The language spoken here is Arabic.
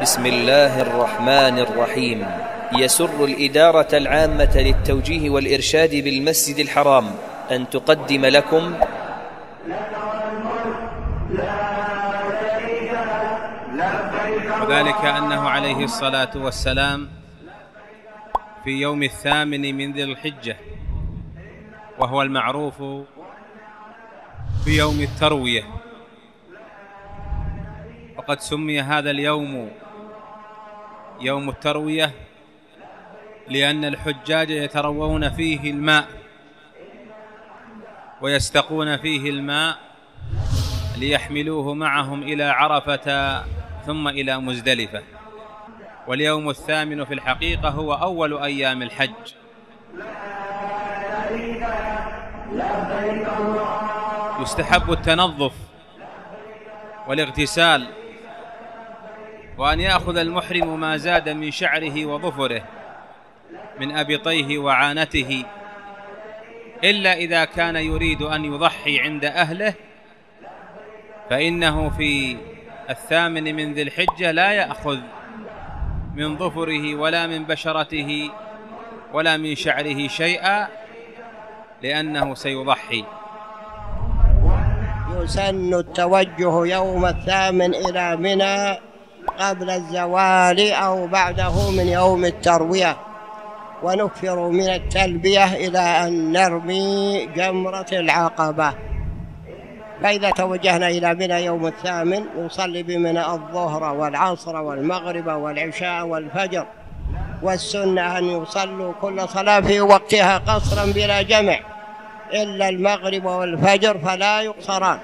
بسم الله الرحمن الرحيم. يسر الإدارة العامة للتوجيه والإرشاد بالمسجد الحرام أن تقدم لكم وذلك أنه عليه الصلاة والسلام في يوم الثامن من ذي الحجة وهو المعروف بيوم التروية. وقد سمي هذا اليوم يوم التروية لأن الحجاج يتروون فيه الماء ويستقون فيه الماء ليحملوه معهم إلى عرفة ثم إلى مزدلفة. واليوم الثامن في الحقيقة هو أول أيام الحج. يستحب التنظف والاغتسال وأن يأخذ المحرم ما زاد من شعره وظفره من أبطيه وعانته إلا إذا كان يريد أن يضحي عند أهله فإنه في الثامن من ذي الحجة لا يأخذ من ظفره ولا من بشرته ولا من شعره شيئا لأنه سيضحي. يسن التوجه يوم الثامن إلى منى قبل الزوال أو بعده من يوم التروية. ونكثر من التلبية إلى أن نرمي جمرة العقبة. فإذا توجهنا إلى منى يوم الثامن نصلي بمنى الظهر والعصر والمغرب والعشاء والفجر. والسنة أن يصلوا كل صلاة في وقتها قصرا بلا جمع إلا المغرب والفجر فلا يقصران.